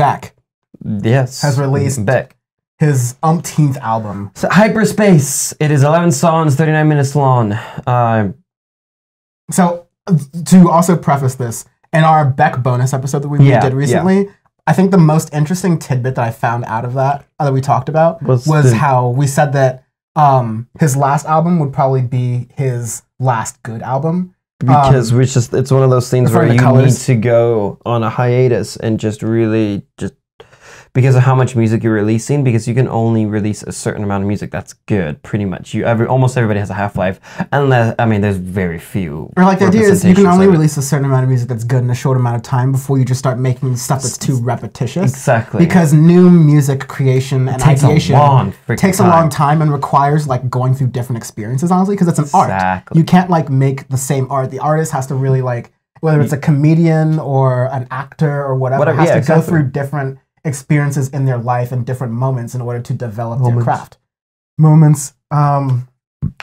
Beck Yes. Has released- Beck. his umpteenth album. So Hyperspace. It is 11 songs, 39 minutes long. Uh, So to also preface this, in our Beck bonus episode that we Yeah, did recently, I think the most interesting tidbit that I found out of that uh, that we talked about Was was, the- how we said that um, his last album would probably be his last good album. Because we're just it's one of those things where Um, you to need to go on a hiatus and just really just because of how much music you're releasing because you can only release a certain amount of music that's good pretty much. You every almost everybody has a half-life unless i mean there's very few Or like the idea is you can only release a certain amount of music that's good in a short amount of time before you just start making stuff that's too repetitious. exactly. Because new music creation and takes a ideation long takes a long time. and requires like going through different experiences honestly because it's an art. Exactly. you can't like make the same art. The artist has to really like whether it's a comedian or an actor or whatever, Whatever, has yeah, to go through different experiences in their life and different moments in order to develop their craft moments um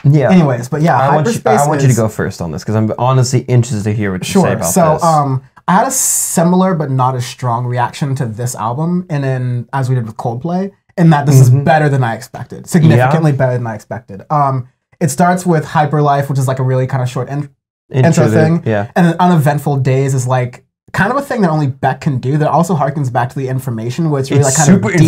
yeah anyways but yeah I want, you, I want you to go first on this because I'm honestly interested to hear what you say Sure. about So, this. um, I had a similar but not as strong reaction to this album, and then as we did with Coldplay, in that this is Mhm. better than I expected, significantly better than I expected. Um, it starts with Hyperlife, which is like a really kind of short in- intro Intro- thing. yeah and then Uneventful Days is like kind of a thing that only Beck can do. That also harkens back to the information, where it's really it's like kind super of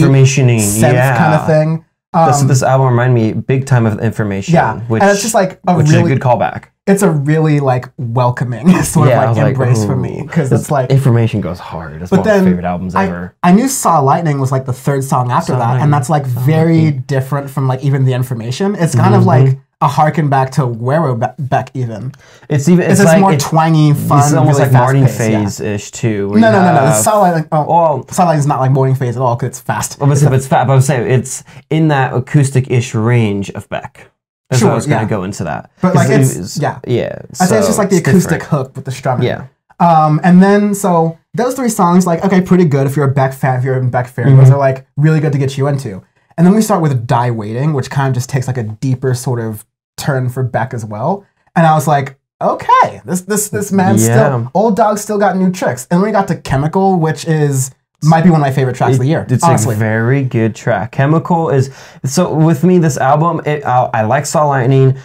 sense yeah kind of thing. Um, this, this album reminded me big time of information yeah, which, and it's just like a is a really, good callback it's a really like welcoming sort Yeah, of like like, embrace for me because it's like information goes hard. It's But one of my then favorite albums I, ever. I knew Saw Lightning was like the third song after Saw that, Lightning. and that's like very different from like even the information. It's kind of Mhm. like a harken back to Wero Be- Beck even. It's even It's, it's, like more it's, twangy, fun, is almost really like morning yeah. phase ish too. No, no, no, no, no. Saw Lightning. Oh, Well, Saw Lightning's not like morning phase at all because it's fast. obviously, but it's fat. But I'm saying it's in that acoustic-ish range of Beck. That's Sure, I was gonna yeah. go into that. But, like, it's- was- yeah. yeah. I think it's just like the acoustic different. hook with the strumming. Yeah, Um, and then so those three songs, like okay, pretty good if you're a Beck fan, if you're a Beck fan, Mm-hmm. those are like really good to get you into. And then we start with Die Waiting, which kind of just takes like a deeper sort of turn for Beck as well. And I was like, okay, this this this man Yeah. still old dog still got new tricks. And then we got to Chemical, which is might be one of my favorite tracks of the year. It's honestly. a very good track. Chemical is so with me. This album, it, I, I like Saw Lightning,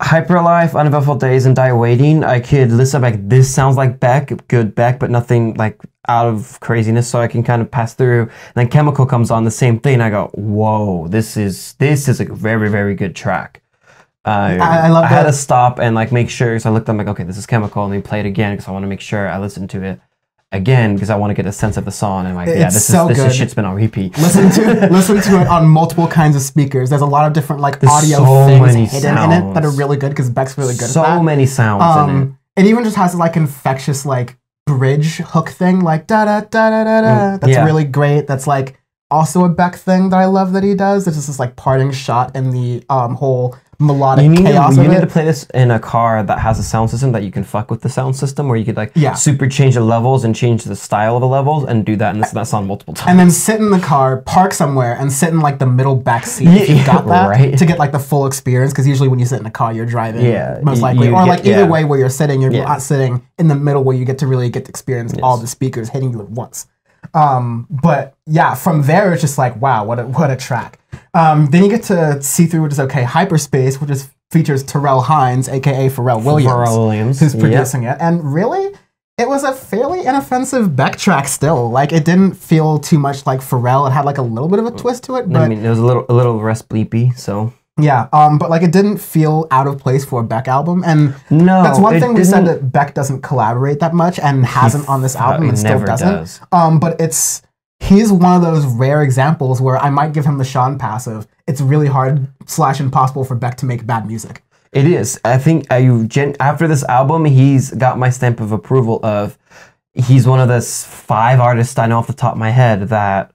Hyperlife, Uneventful Days, and Die Waiting. I could listen like this sounds like Beck, good Beck, but nothing like out of craziness. So I can kind of pass through. And then Chemical comes on, the same thing. I go, whoa, this is this is a very very good track. Uh, I- I love I had that- to stop and like make sure. So I looked. I'm like, okay, this is Chemical, and then play it again because I want to make sure I listen to it again because I want to get a sense of the song. And I'm like, yeah, It's this so is this is shit's been on repeat. listen to listen to it on multiple kinds of speakers. There's a lot of different like There's audio so things hidden in it that are really good because Beck's really good so at that. many sounds in it. Um, it even just has like infectious like bridge hook thing, like da da da da da da. Mm, That's yeah. really great. That's like also a Beck thing that I love that he does. It's just this like parting shot in the um whole melodic You need, to, chaos you of need to play this in a car that has a sound system that you can fuck with the sound system, where you could like Yeah. super change the levels and change the style of the levels and do that and listen to that song multiple times. and then sit in the car, park somewhere, and sit in like the middle back seat if you Yeah, got that right. to get like the full experience. Because usually when you sit in a car, you're driving, Yeah, most likely, you or get- like either yeah. way where you're sitting, you're Yeah. not sitting in the middle where you get to really get to experience all the speakers hitting you at once. Um, but yeah, from there it's just like wow, what a what a track. Um, then you get to see through, which is okay. Hyperspace, which is features Terrell Hines, aka Pharrell Williams, Pharrell Williams, who's yep. producing it, and really. It was a fairly inoffensive Beck track still. Like it didn't feel too much like Pharrell. It had like a little bit of a twist to it, but I mean, it was a little a little less bleepy, so yeah, um, but like it didn't feel out of place for a Beck album, and no. that's one thing we said that Beck doesn't collaborate that much and hasn't on this album and still doesn't. does. Um, but it's he's one of those rare examples where I might give him the Sean passive. it's really hard slash impossible for Beck to make bad music. It is. I think I gen- after this album, he's got my stamp of approval of he's one of those five artists I know off the top of my head that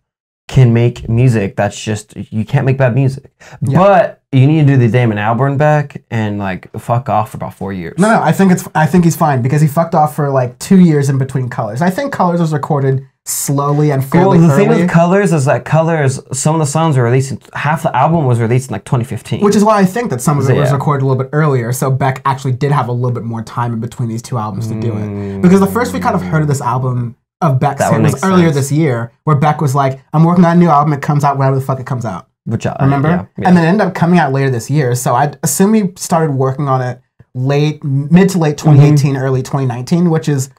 can make music that's just you can't make bad music. Yeah. But you need to do the Damon Albarn back and like fuck off for about four years. No, no, I think it's I think he's fine because he fucked off for like two years in between Colors. I think Colors was recorded slowly and Well, fairly the thing with Colors is that Colors, some of the songs were released, in, half the album was released in like 2015. Which is why I think that some of it was recorded a little bit earlier, so Beck actually did have a little bit more time in between these two albums to do it. Because the first we kind of heard of this album of Beck's That hit was earlier sense. this year, where Beck was like, "I'm working on a new album. It comes out whenever the fuck it comes out." Which I Remember? yeah, yeah. And then it ended up coming out later this year. So I assume he started working on it late, mid to late Mm-hmm. 2018, early 2019, which is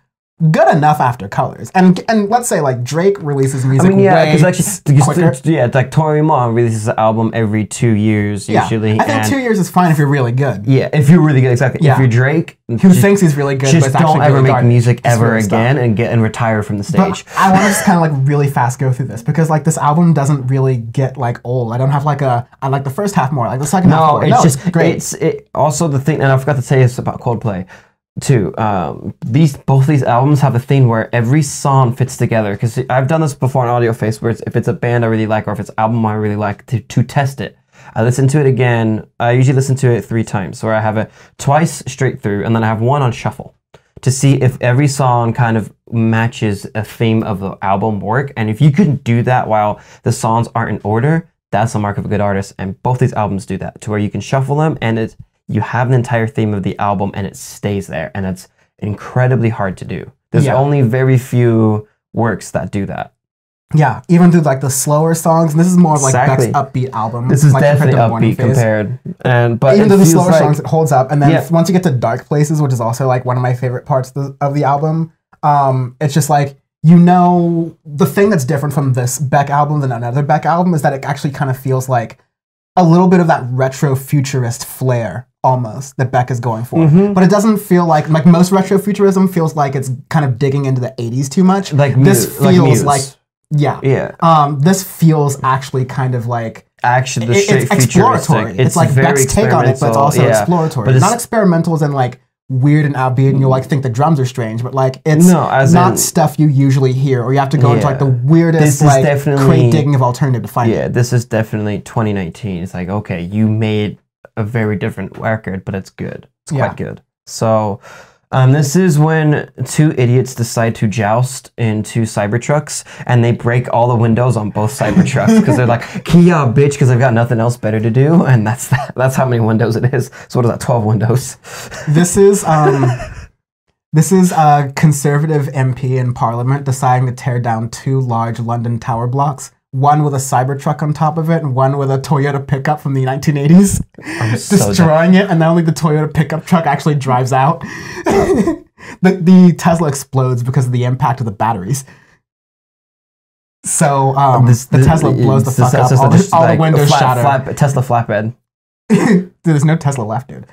good enough after Colors. And and let's say like Drake releases music I mean, yeah, because actually, quicker. yeah, like Tori Mon releases an album every two years Yeah, usually. I think and two years is fine if you're really good. yeah, if you're really good, exactly. Yeah. If you're Drake, Who just, thinks he's really good, just it's don't actually ever really make music ever again and get and retire from the But stage. I want to just kind of like really fast go through this because like this album doesn't really get like old. I don't have like a I like the first half more, like the second half No, more. it's no, just great. It's it, also the thing, and I forgot to say this about Coldplay too. Um, these both these albums have a thing where every song fits together. Because I've done this before on Audioface, where it's, if it's a band I really like or if it's an album I really like, to to test it. I listen to it again. I usually listen to it three times, where I have it twice straight through, and then I have one on shuffle to see if every song kind of matches a theme of the album work. And if you can do that while the songs aren't in order, that's a mark of a good artist. And both these albums do that to where you can shuffle them and it you have an entire theme of the album and it stays there. And it's incredibly hard to do. There's Yeah. only very few works that do that. yeah, even through like the slower songs. And this is more of like Exactly. Beck's upbeat album. This is like, definitely upbeat compared. And but even it though the slower like- songs it holds up and then Yeah. once you get to dark places which is also like one of my favorite parts of the, of the album um it's just like you know the thing that's different from this beck album than another beck album is that it actually kind of feels like a little bit of that retro futurist flair almost that beck is going for Mhm. but it doesn't feel like like most retro futurism feels like it's kind of digging into the 80s too much like this like feels Muse. like yeah yeah, um this feels actually kind of like actually, the it- it's exploratory. futuristic. It's, like very Beck's take on it, but it's also yeah. exploratory. But it's- not experimental as in like weird and outbeat, and you'll like mm. think the drums are strange, but like it's No, not in- stuff you usually hear, or you have to go into like the weirdest like crate digging of alternative to find Yeah, it. this is definitely 2019. It's like, okay, you made a very different record, but it's good. It's Yeah. quite good. So, um, this is when two idiots decide to joust into Cybertrucks and they break all the windows on both Cybertrucks because they're like, Kia, bitch, because I've got nothing else better to do. And that's that. That's how many windows it is. So, what is that? 12 windows. This is um. This is a conservative MP in Parliament deciding to tear down two large London tower blocks, one with a Cybertruck on top of it, and one with a Toyota pickup from the 1980s. So destroying it, and not only the Toyota pickup truck actually drives out, the, the Tesla explodes because of the impact of the batteries. So um, This- the Tesla blows the fuck up. All, the, all like the windows flat- shatter. flat- Tesla flatbed. Dude, there's no Tesla left, dude.